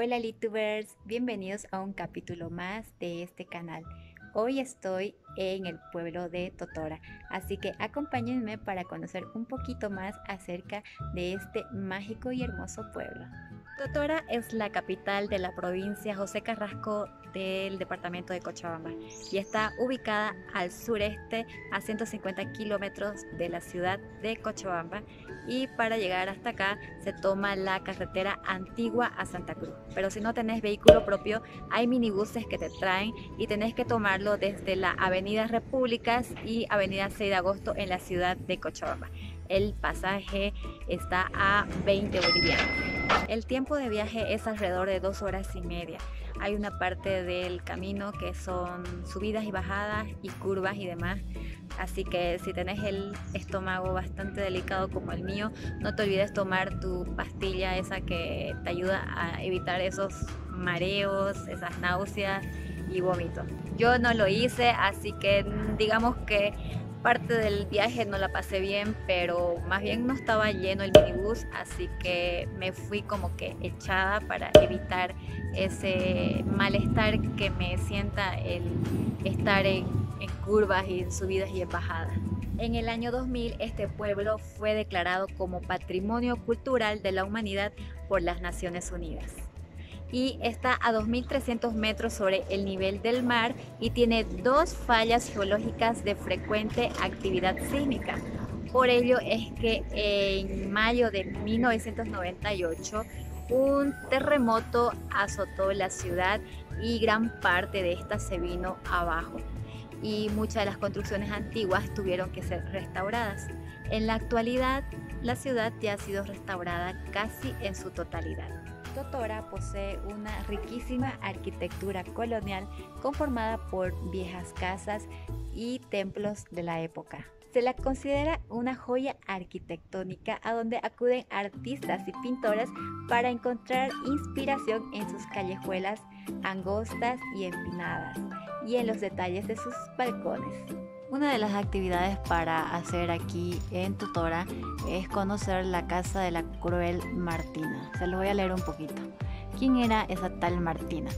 Hola Litubers, bienvenidos a un capítulo más de este canal. Hoy estoy en el pueblo de Totora, así que acompáñenme para conocer un poquito más acerca de este mágico y hermoso pueblo. Totora es la capital de la provincia José Carrasco del departamento de Cochabamba y está ubicada al sureste a 150 kilómetros de la ciudad de Cochabamba y para llegar hasta acá se toma la carretera antigua a Santa Cruz. Pero si no tenés vehículo propio, hay minibuses que te traen y tenés que tomarlo desde la Avenida Repúblicas y Avenida 6 de Agosto en la ciudad de Cochabamba. El pasaje está a 20 bolivianos. El tiempo de viaje es alrededor de dos horas y media. Hay una parte del camino que son subidas y bajadas y curvas y demás. Así que si tenés el estómago bastante delicado como el mío, no te olvides tomar tu pastilla esa que te ayuda a evitar esos mareos, esas náuseas y vómitos. Yo no lo hice, así que digamos que parte del viaje no la pasé bien, pero más bien no estaba lleno el minibús, así que me fui como que echada para evitar ese malestar que me sienta el estar en, en curvas y en subidas y en bajadas. En el año 2000 este pueblo fue declarado como Patrimonio Cultural de la Humanidad por las Naciones Unidas y está a 2.300 metros sobre el nivel del mar y tiene dos fallas geológicas de frecuente actividad sísmica. Por ello es que en mayo de 1998 un terremoto azotó la ciudad y gran parte de esta se vino abajo y muchas de las construcciones antiguas tuvieron que ser restauradas. En la actualidad, la ciudad ya ha sido restaurada casi en su totalidad. Totora posee una riquísima arquitectura colonial conformada por viejas casas y templos de la época. Se la considera una joya arquitectónica a donde acuden artistas y pintores para encontrar inspiración en sus callejuelas angostas y empinadas y en los detalles de sus balcones. Una de las actividades para hacer aquí en Tutora es conocer la casa de la cruel Martina. Se lo voy a leer un poquito. ¿Quién era esa tal Martina?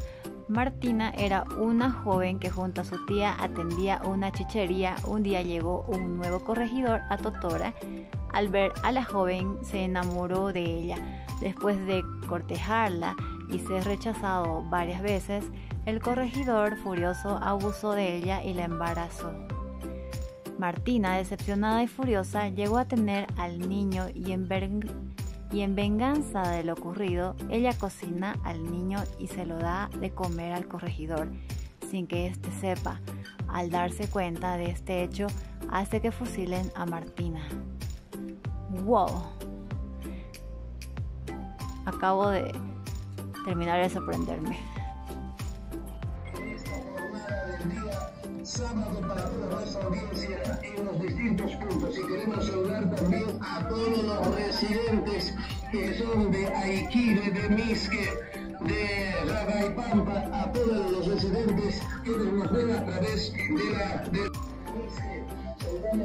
Martina era una joven que junto a su tía atendía una chichería. Un día llegó un nuevo corregidor a Totora. Al ver a la joven se enamoró de ella. Después de cortejarla y ser rechazado varias veces, el corregidor furioso abusó de ella y la embarazó. Martina, decepcionada y furiosa, llegó a tener al niño y en, venganza de lo ocurrido, ella cocina al niño y se lo da de comer al corregidor, sin que éste sepa. Al darse cuenta de este hecho, hace que fusilen a Martina. ¡Wow! Acabo de terminar de sorprenderme. Sábado para toda nuestra audiencia en los distintos puntos y queremos saludar también a todos los residentes que son de Aiquire, de Misque, de Ragaipampa, a todos los residentes que nos ven a través de la... De... Un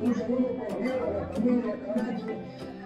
un la familia Camacho.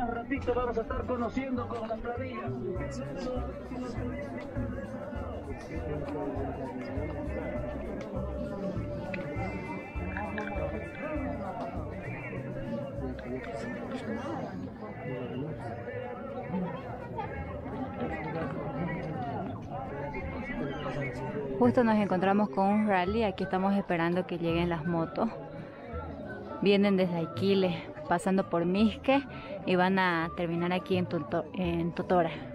un ratito vamos a estar conociendo con las planillas. Justo nos encontramos con un rally, aquí estamos esperando que lleguen las motos. Vienen desde Aquiles, pasando por Misque y van a terminar aquí en, en Totora.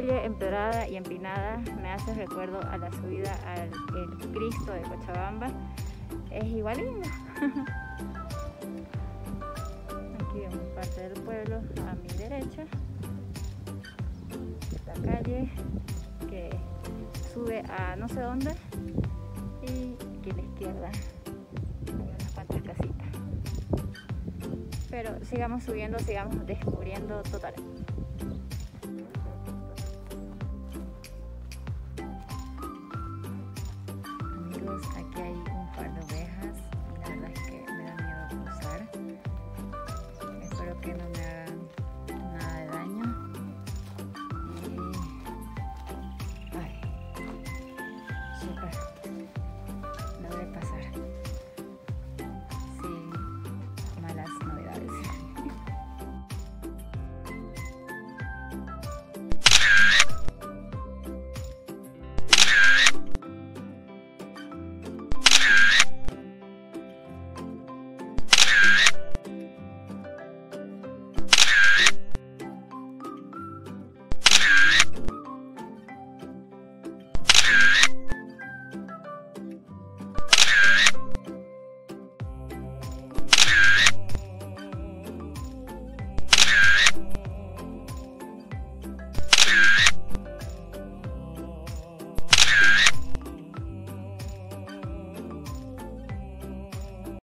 Calle empedrada y empinada me hace recuerdo a la subida al Cristo de Cochabamba. Es igualito. Aquí vemos parte del pueblo a mi derecha. Esta calle que sube a no sé dónde. Y aquí a la izquierda unas cuantas casitas. Pero sigamos subiendo, sigamos descubriendo total. Amigos, aquí